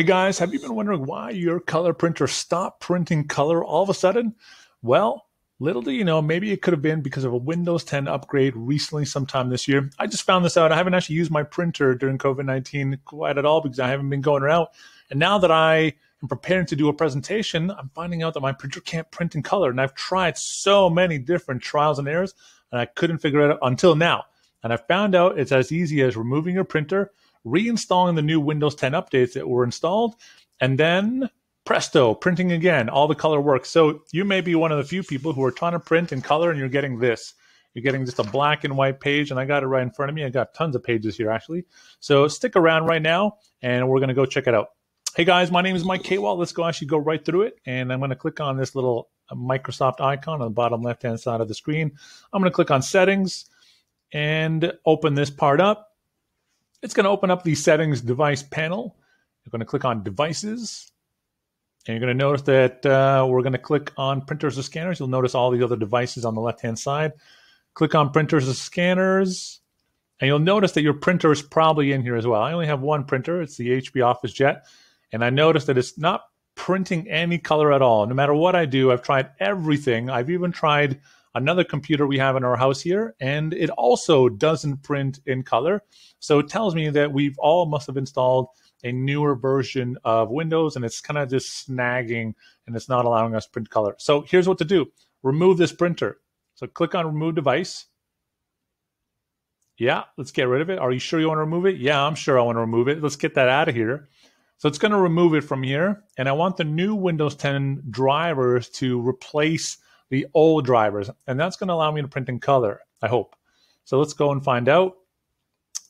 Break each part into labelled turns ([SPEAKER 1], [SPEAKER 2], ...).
[SPEAKER 1] Hey guys, have you been wondering why your color printer stopped printing color all of a sudden? Well, little do you know, maybe it could have been because of a Windows 10 upgrade recently, sometime this year. I just found this out. I haven't actually used my printer during COVID 19 quite at all because I haven't been going around. And now that I am preparing to do a presentation, I'm finding out that my printer can't print in color. And I've tried so many different trials and errors, and I couldn't figure it out until now. And I found out it's as easy as removing your printer reinstalling the new Windows 10 updates that were installed, and then presto, printing again, all the color works. So you may be one of the few people who are trying to print in color and you're getting this. You're getting just a black and white page, and I got it right in front of me. I got tons of pages here actually. So stick around right now, and we're gonna go check it out. Hey guys, my name is Mike Kwal. Let's go actually go right through it, and I'm gonna click on this little uh, Microsoft icon on the bottom left hand side of the screen. I'm gonna click on Settings and open this part up it's going to open up the settings device panel. You're going to click on devices. And you're going to notice that uh, we're going to click on printers or scanners. You'll notice all the other devices on the left-hand side. Click on printers or scanners. And you'll notice that your printer is probably in here as well. I only have one printer. It's the HP Office Jet. And I noticed that it's not printing any color at all. No matter what I do, I've tried everything. I've even tried another computer we have in our house here, and it also doesn't print in color. So it tells me that we've all must have installed a newer version of Windows and it's kind of just snagging and it's not allowing us to print color. So here's what to do. Remove this printer. So click on remove device. Yeah, let's get rid of it. Are you sure you want to remove it? Yeah, I'm sure I want to remove it. Let's get that out of here. So it's going to remove it from here. And I want the new Windows 10 drivers to replace the old drivers. And that's going to allow me to print in color, I hope. So let's go and find out.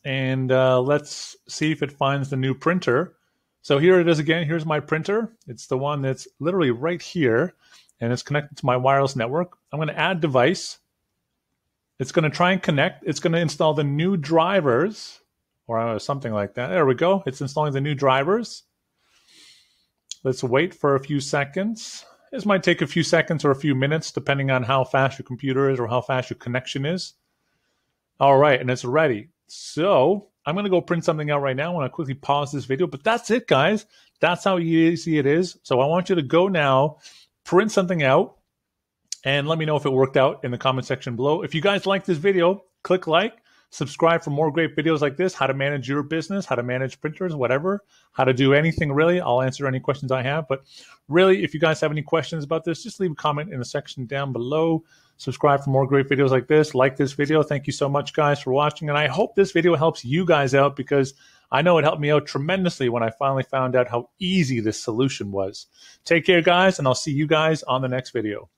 [SPEAKER 1] And uh, let's see if it finds the new printer. So here it is again. Here's my printer. It's the one that's literally right here. And it's connected to my wireless network. I'm going to add device. It's going to try and connect. It's going to install the new drivers or uh, something like that. There we go. It's installing the new drivers. Let's wait for a few seconds. This might take a few seconds or a few minutes, depending on how fast your computer is or how fast your connection is. All right, and it's ready. So I'm going to go print something out right now. I want to quickly pause this video, but that's it, guys. That's how easy it is. So I want you to go now, print something out, and let me know if it worked out in the comment section below. If you guys like this video, click like, Subscribe for more great videos like this how to manage your business, how to manage printers, whatever, how to do anything really. I'll answer any questions I have. But really, if you guys have any questions about this, just leave a comment in the section down below. Subscribe for more great videos like this. Like this video. Thank you so much, guys, for watching. And I hope this video helps you guys out because I know it helped me out tremendously when I finally found out how easy this solution was. Take care, guys, and I'll see you guys on the next video.